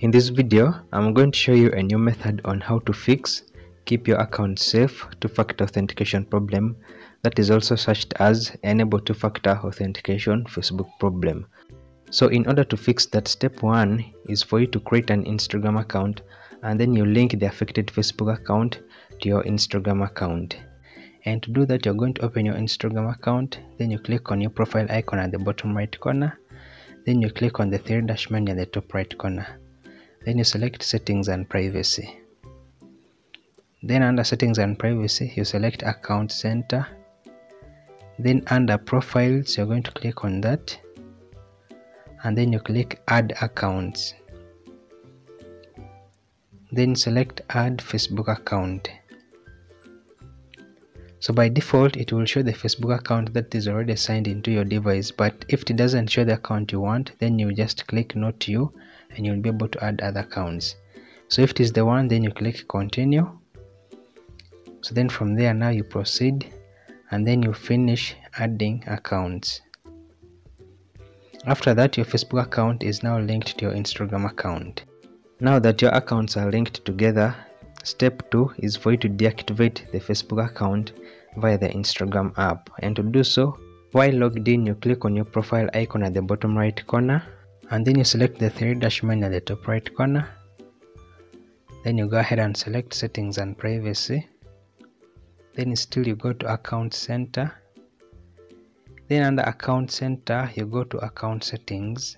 In this video, I'm going to show you a new method on how to fix keep your account safe two-factor authentication problem that is also searched as enable two-factor authentication Facebook problem. So in order to fix that step one is for you to create an Instagram account and then you link the affected Facebook account to your Instagram account. And to do that, you're going to open your Instagram account, then you click on your profile icon at the bottom right corner, then you click on the three dash menu at the top right corner then you select settings and privacy. Then under settings and privacy you select account center. Then under profiles you're going to click on that. And then you click add accounts. Then select add facebook account. So by default it will show the facebook account that is already signed into your device. But if it doesn't show the account you want then you just click not you and you'll be able to add other accounts so if it is the one then you click continue. So then from there now you proceed and then you finish adding accounts. After that your facebook account is now linked to your instagram account. Now that your accounts are linked together step 2 is for you to deactivate the facebook account via the instagram app. And to do so while logged in you click on your profile icon at the bottom right corner and then you select the three dash menu at the top right corner. Then you go ahead and select settings and privacy. Then still you go to account center. Then under account center you go to account settings.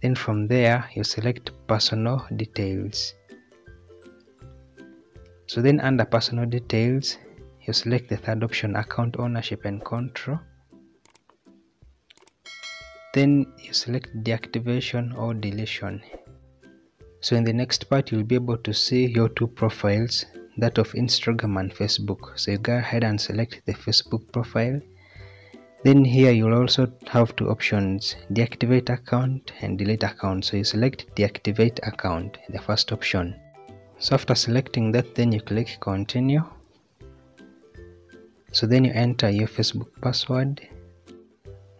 Then from there you select personal details. So then under personal details you select the third option account ownership and control then you select deactivation or deletion. So in the next part you'll be able to see your two profiles that of instagram and facebook. So you go ahead and select the facebook profile. Then here you'll also have two options deactivate account and delete account. So you select deactivate account the first option. So after selecting that then you click continue. So then you enter your facebook password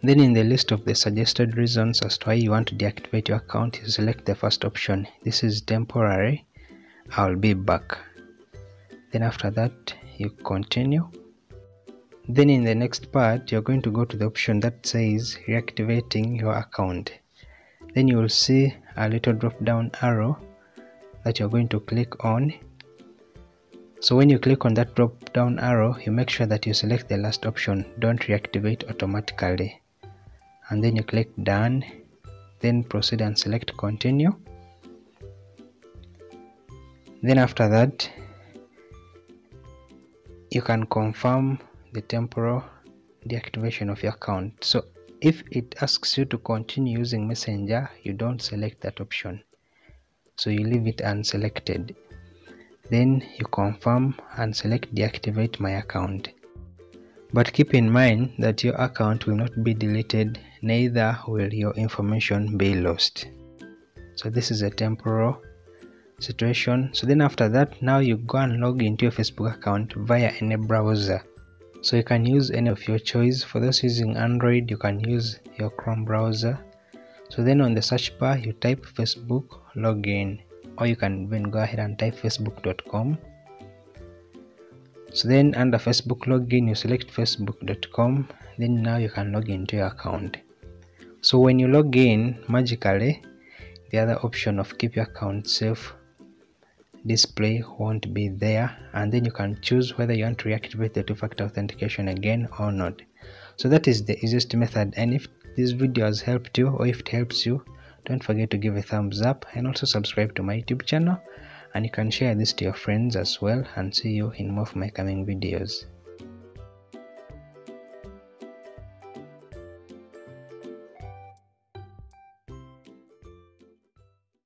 then in the list of the suggested reasons as to why you want to deactivate your account, you select the first option. This is temporary. I'll be back. Then after that, you continue. Then in the next part, you're going to go to the option that says reactivating your account. Then you will see a little drop down arrow that you're going to click on. So when you click on that drop down arrow, you make sure that you select the last option, don't reactivate automatically and then you click done then proceed and select continue. Then after that you can confirm the temporal deactivation of your account. So if it asks you to continue using messenger you don't select that option. So you leave it unselected. Then you confirm and select deactivate my account but keep in mind that your account will not be deleted, neither will your information be lost. So this is a temporal situation. So then after that, now you go and log into your Facebook account via any browser. So you can use any of your choice. For those using Android, you can use your Chrome browser. So then on the search bar, you type Facebook login, or you can even go ahead and type facebook.com so then under facebook login you select facebook.com then now you can log into your account. So when you log in magically the other option of keep your account safe display won't be there and then you can choose whether you want to reactivate the two-factor authentication again or not. So that is the easiest method and if this video has helped you or if it helps you don't forget to give a thumbs up and also subscribe to my youtube channel and you can share this to your friends as well and see you in more of my coming videos